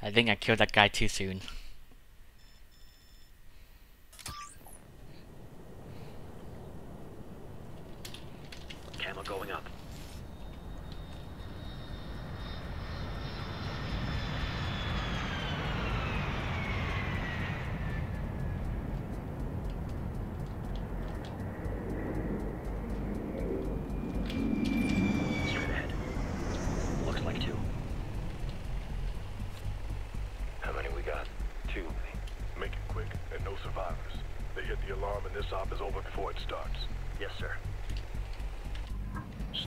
I think I killed that guy too soon. Camera going up. Straight ahead. Looks like two. How many we got? Two. Make it quick and no survivors. They hit the alarm and this op is over before it starts. Yes, sir.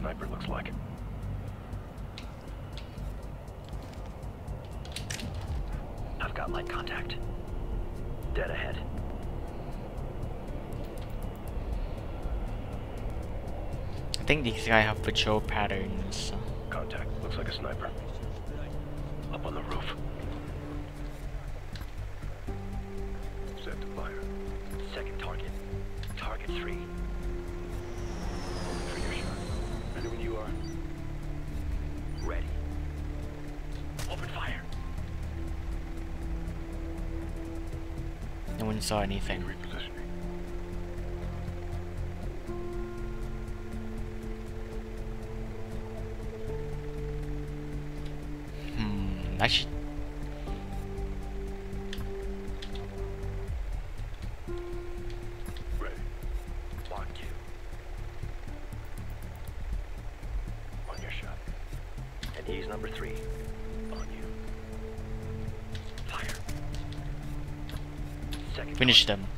Sniper looks like. I've got light contact. Dead ahead. I think these guys have patrol patterns. Contact. Looks like a sniper. Up on the roof. Saw anything. Finish them.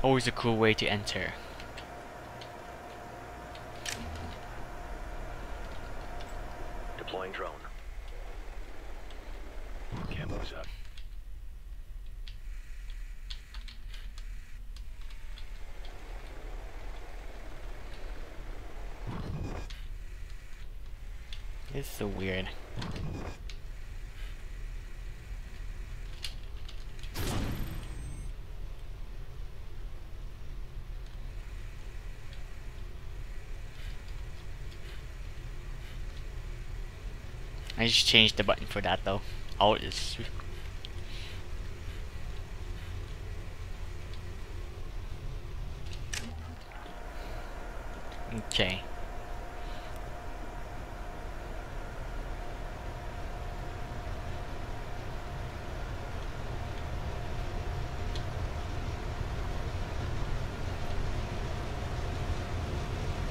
Always a cool way to enter. Deploying drone. Camo's up. It's so weird. Just changed the button for that though. Oh, Alt is Okay.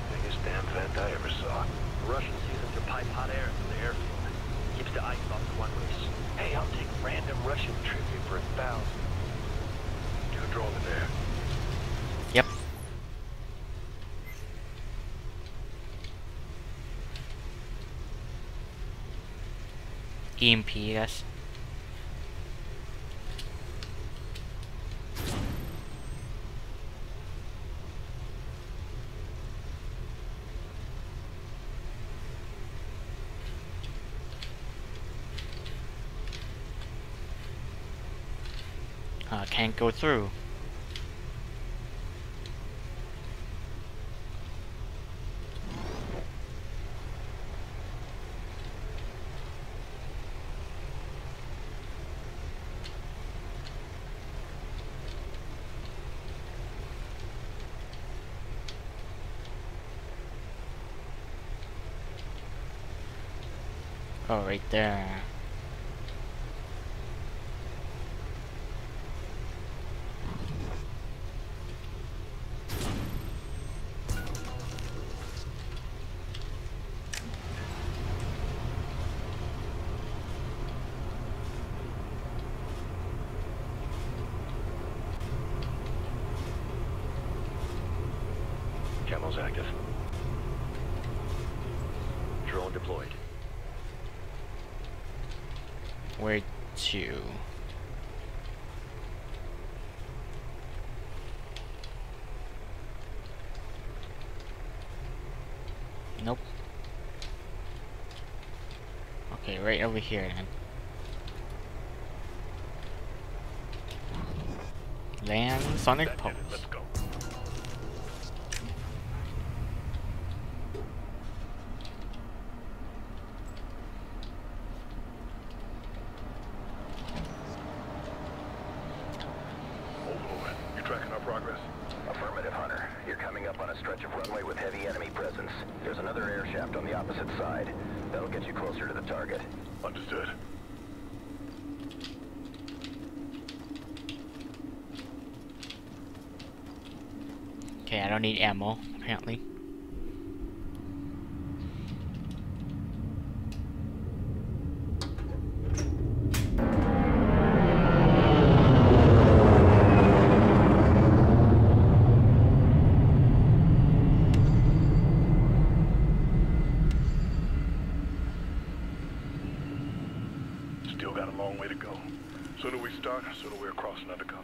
Biggest damn vent I ever saw. Russians using to pipe hot air from the airfield. Keeps the ice off the runways. Hey, I'll take random Russian tribute for a thousand. Get a drone in there. Yep. EMP, yes. Uh, can't go through. Oh, right there. To? Nope. Okay, right over here then. Land Sonic Pulse. Let's go. Overlord, you tracking our progress? Affirmative, Hunter. You're coming up on a stretch of runway with heavy enemy presence. There's another air shaft on the opposite side. That'll get you closer to the target. Understood. Okay, I don't need ammo, apparently. Still got a long way to go. Sooner we start, sooner we're crossing undercover.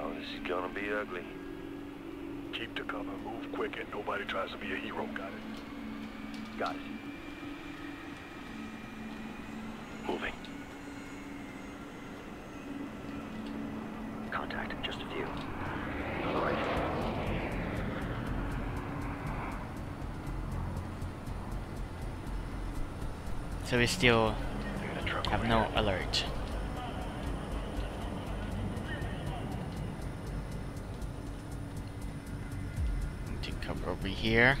Oh, this is gonna be ugly. Keep to cover, move quick, and nobody tries to be a hero. Got it? Got it. Moving. Contact, just a few. On the right. So we still have no alert. To cover over here.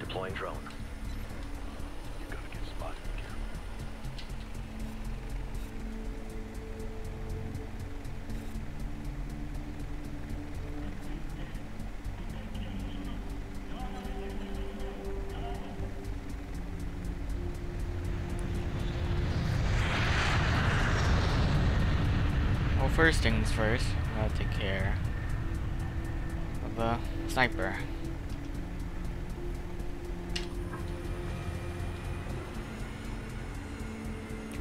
Deploying drone. Well, first things first, I gotta take care of the sniper.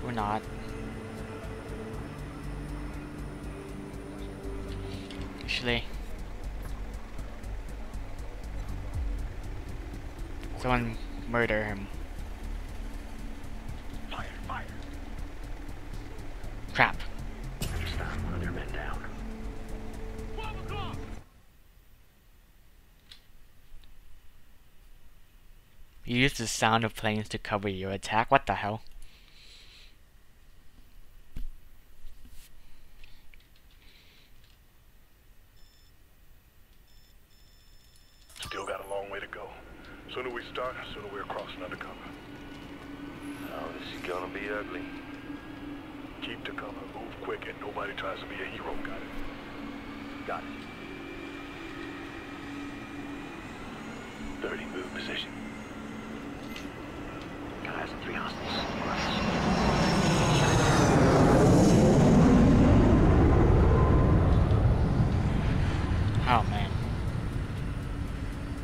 Or not. Actually, someone murder him. The sound of planes to cover your attack. What the hell? Still got a long way to go. Sooner we start, sooner we're crossing undercover. Oh, this is gonna be ugly. Keep to cover, move quick, and nobody tries to be a hero. Got it? Got it. 30, move position. Guys, three hostiles. Oh man.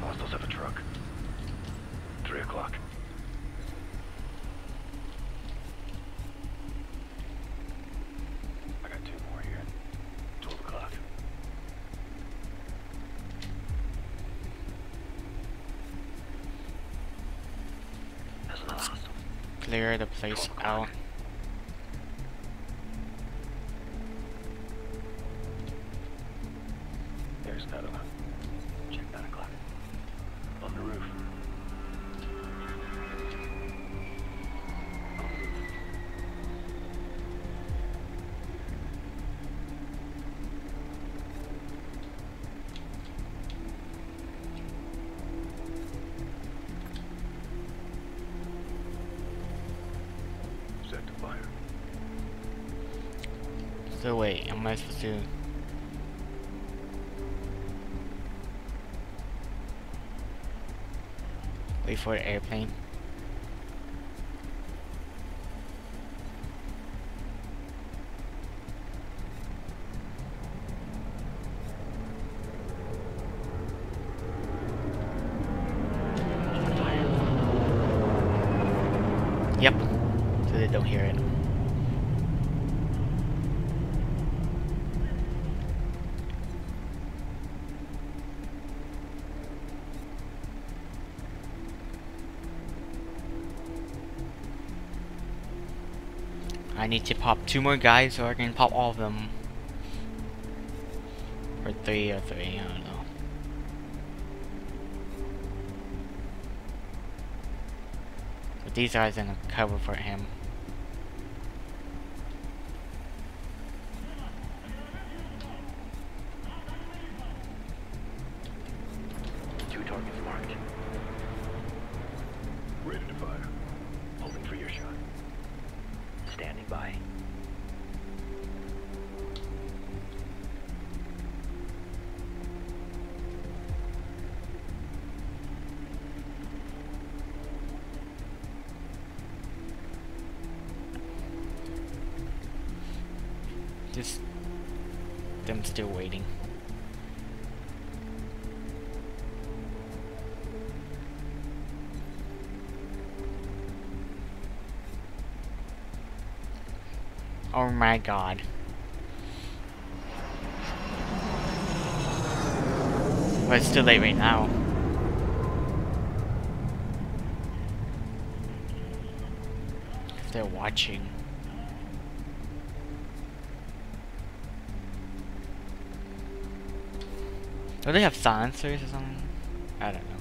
Hostiles have a truck. Three o'clock. Clear the place out. So wait, am I supposed to? Wait for the airplane. I need to pop two more guys so I can pop all of them. Or three or three, I don't know. But these guys are gonna cover for him. By. Just them still waiting. Oh my god. But it's too late right now. If they're watching. Do they have silencers or something? I don't know.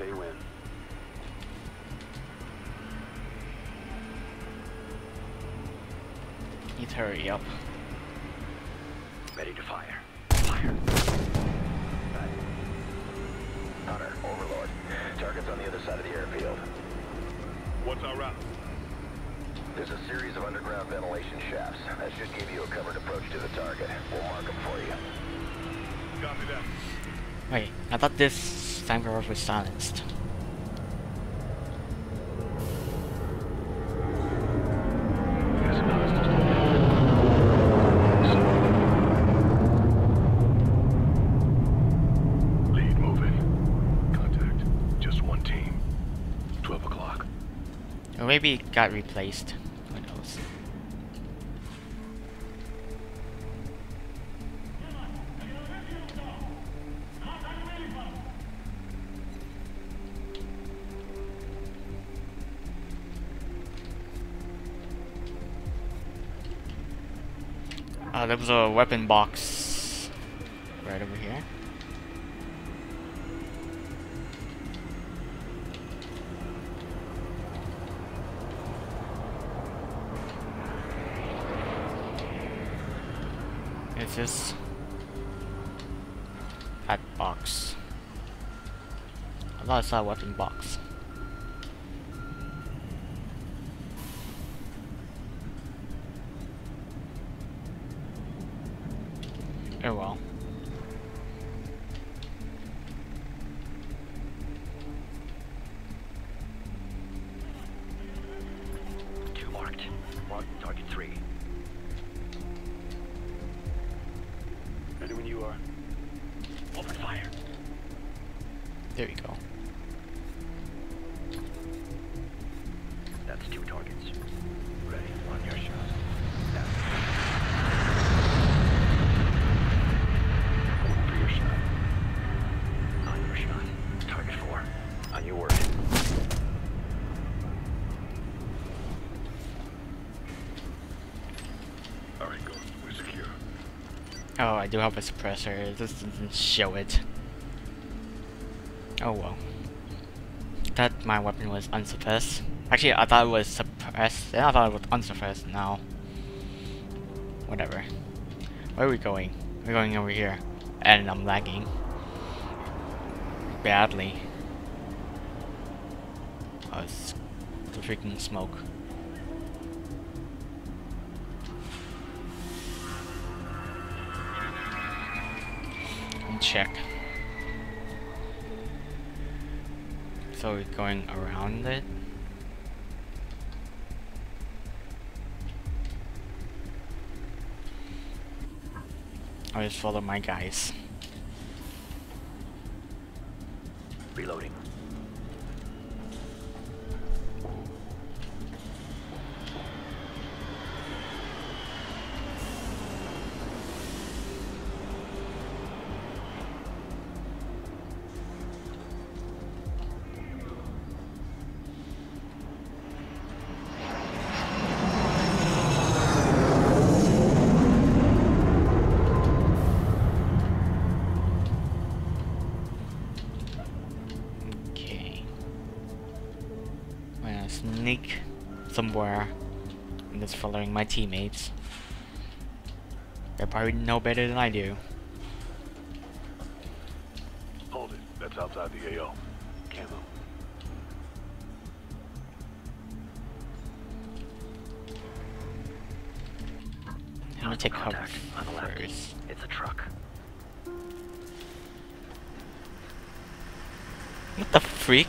Say when. Need to hurry up. Ready to fire. Fire. Hunter, Overlord. Target's on the other side of the airfield. What's our route? There's a series of underground ventilation shafts. That should give you a covered approach to the target. We'll mark them for you. Copy that. Wait, I thought this rifle was silenced. There's. Lead moving. Contact. Just one team. 12 o'clock. Or maybe it got replaced. There was a weapon box right over here. It's this that box. I thought I saw a weapon box. Oh, I do have a suppressor. Just doesn't show it. Oh well. That my weapon was unsuppressed. Actually, I thought it was suppressed. Then I thought it was unsuppressed. Now, whatever. Where are we going? We're going over here, and I'm lagging badly. Oh, it's the freaking smoke. Check. So we're going around it? I'll just follow my guys. Reloading. Somewhere. I'm just following my teammates. They probably know better than I do. Hold it. That's outside the AO. Camo. I'm gonna take cover Contact on the left. first. It's a truck. What the freak?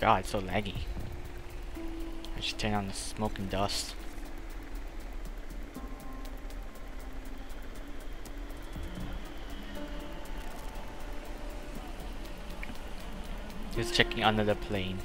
God, so laggy. I should turn on the smoke and dust. Just checking under the plane.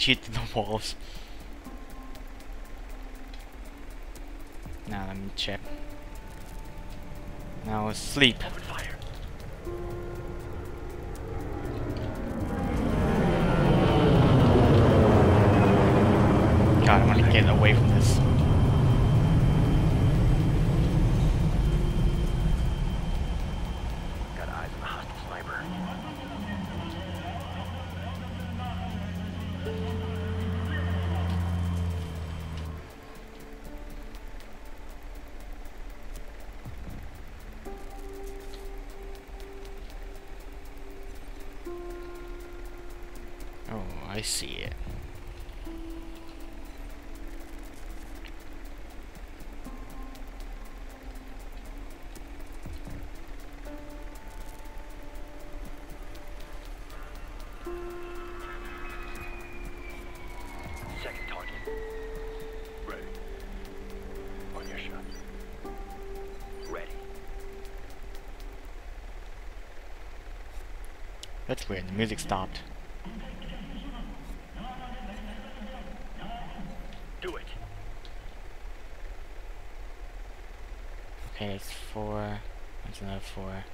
Shoot through the walls. Now let me check. Now sleep. Music stopped. Do it. Okay, it's four. That's another four.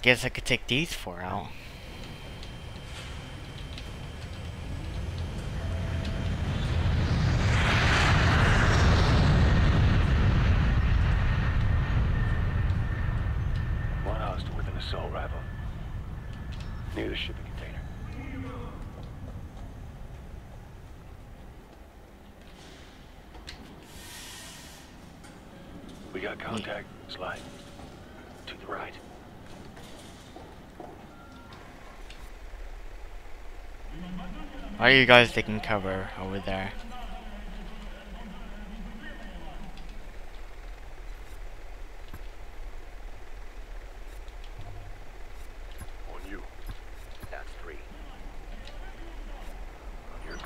Guess I could take these four out. got contact. Slide. To the right. Why are you guys taking cover over there? On you. That's three. On your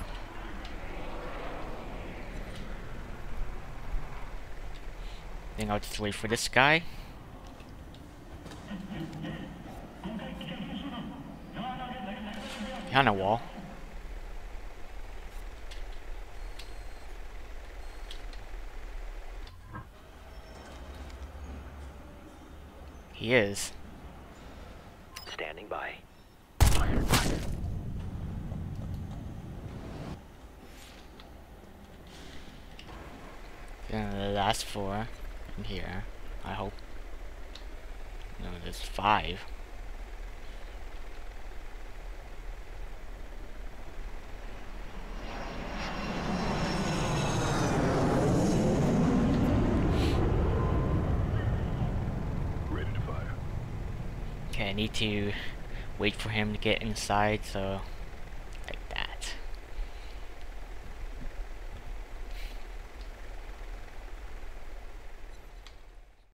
think I'll just wait for this guy. Behind a wall. He is. Standing by. fire, fire. And the last four in here, I hope. No, there's five. Ready to fire. Okay, I need to wait for him to get inside, so